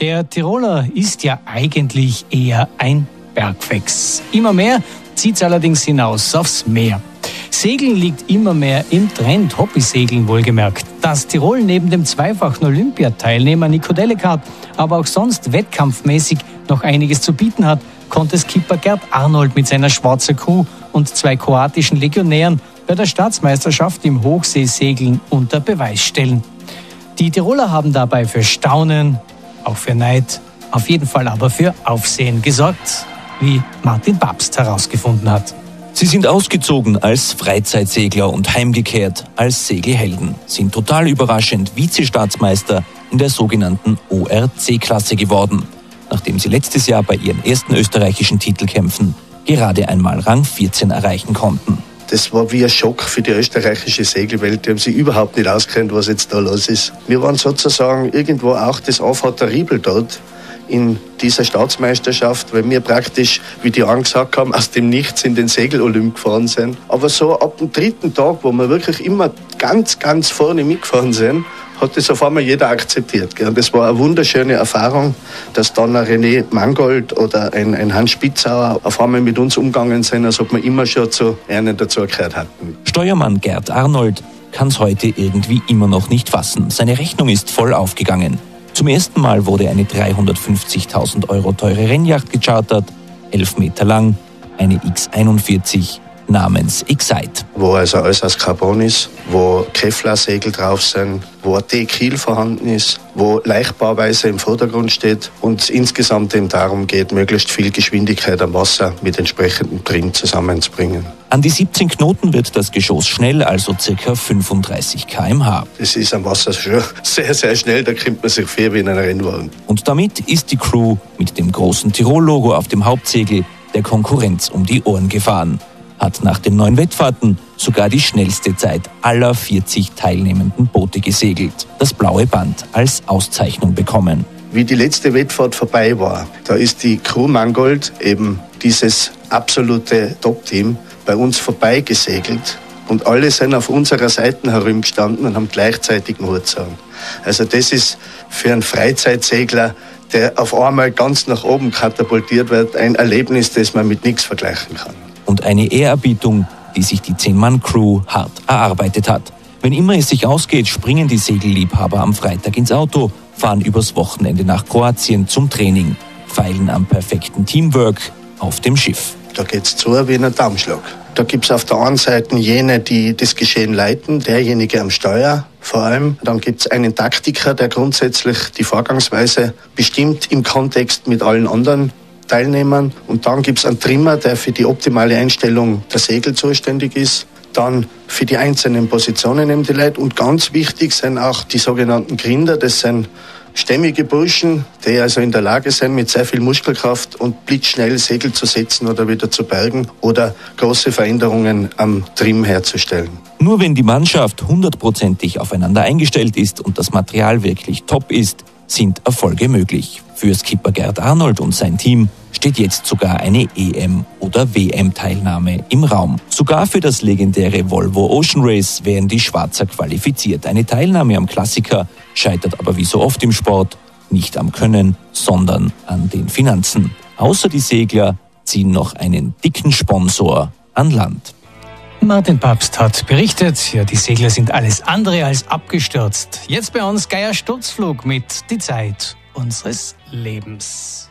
Der Tiroler ist ja eigentlich eher ein Bergfex. Immer mehr zieht es allerdings hinaus aufs Meer. Segeln liegt immer mehr im Trend, Hobbysegeln wohlgemerkt. Dass Tirol neben dem zweifachen Olympiateilnehmer Nico Delikart aber auch sonst wettkampfmäßig noch einiges zu bieten hat, konnte Skipper Gerd Arnold mit seiner Schwarzer Crew und zwei kroatischen Legionären bei der Staatsmeisterschaft im Hochseesegeln unter Beweis stellen. Die Tiroler haben dabei für Staunen, auch für Neid, auf jeden Fall aber für Aufsehen gesorgt, wie Martin Babst herausgefunden hat. Sie sind ausgezogen als Freizeitsegler und heimgekehrt als Segelhelden, sind total überraschend Vizestaatsmeister in der sogenannten ORC-Klasse geworden, nachdem sie letztes Jahr bei ihren ersten österreichischen Titelkämpfen gerade einmal Rang 14 erreichen konnten. Das war wie ein Schock für die österreichische Segelwelt. Die haben sich überhaupt nicht auskennt, was jetzt da los ist. Wir waren sozusagen irgendwo auch das Anfahrt der Riebel dort in dieser Staatsmeisterschaft, weil wir praktisch, wie die angesagt haben, aus dem Nichts in den Segelolymp gefahren sind. Aber so ab dem dritten Tag, wo wir wirklich immer ganz, ganz vorne mitgefahren sind, hat das auf einmal jeder akzeptiert. Und das war eine wunderschöne Erfahrung, dass dann ein René Mangold oder ein, ein Hans Spitzauer auf einmal mit uns umgegangen sind, als ob wir immer schon zu einem dazugehört hatten. Steuermann Gerd Arnold kann es heute irgendwie immer noch nicht fassen. Seine Rechnung ist voll aufgegangen. Zum ersten Mal wurde eine 350.000 Euro teure Rennjacht gechartert, 11 Meter lang, eine X41 namens Excite. Wo also alles aus Carbon ist, wo Kevlar-Segel drauf sind, wo ein T-Kiel vorhanden ist, wo Leichtbauweise im Vordergrund steht und es insgesamt eben darum geht, möglichst viel Geschwindigkeit am Wasser mit entsprechendem Trim zusammenzubringen. An die 17 Knoten wird das Geschoss schnell, also ca. 35 km/h. Das ist am Wasser schon sehr, sehr schnell, da kommt man sich vor wie in einer Rennwagen. Und damit ist die Crew mit dem großen Tirol-Logo auf dem Hauptsegel der Konkurrenz um die Ohren gefahren hat nach den neun Wettfahrten sogar die schnellste Zeit aller 40 teilnehmenden Boote gesegelt, das blaue Band als Auszeichnung bekommen. Wie die letzte Wettfahrt vorbei war, da ist die Crew Mangold, eben dieses absolute Top-Team, bei uns vorbeigesegelt und alle sind auf unserer Seite herumgestanden und haben gleichzeitig Mut sagen. Also das ist für einen Freizeitsegler, der auf einmal ganz nach oben katapultiert wird, ein Erlebnis, das man mit nichts vergleichen kann und eine Ehrerbietung, die sich die Zehn-Mann-Crew hart erarbeitet hat. Wenn immer es sich ausgeht, springen die Segelliebhaber am Freitag ins Auto, fahren übers Wochenende nach Kroatien zum Training, feilen am perfekten Teamwork auf dem Schiff. Da geht's zu wie ein Dammschlag. Da gibt's auf der einen Seite jene, die das Geschehen leiten, derjenige am Steuer vor allem. Dann gibt's einen Taktiker, der grundsätzlich die Vorgangsweise bestimmt im Kontext mit allen anderen Teilnehmern. Und dann gibt es einen Trimmer, der für die optimale Einstellung der Segel zuständig ist. Dann für die einzelnen Positionen eben die. Und ganz wichtig sind auch die sogenannten Grinder. Das sind stämmige Burschen, die also in der Lage sind, mit sehr viel Muskelkraft und blitzschnell Segel zu setzen oder wieder zu bergen oder große Veränderungen am Trim herzustellen. Nur wenn die Mannschaft hundertprozentig aufeinander eingestellt ist und das Material wirklich top ist, sind Erfolge möglich. Für Skipper Gerd Arnold und sein Team steht jetzt sogar eine EM- oder WM-Teilnahme im Raum. Sogar für das legendäre Volvo Ocean Race wären die Schwarzer qualifiziert. Eine Teilnahme am Klassiker scheitert aber wie so oft im Sport nicht am Können, sondern an den Finanzen. Außer die Segler ziehen noch einen dicken Sponsor an Land. Martin Papst hat berichtet, ja, die Segler sind alles andere als abgestürzt. Jetzt bei uns Geier Sturzflug mit Die Zeit unseres Lebens.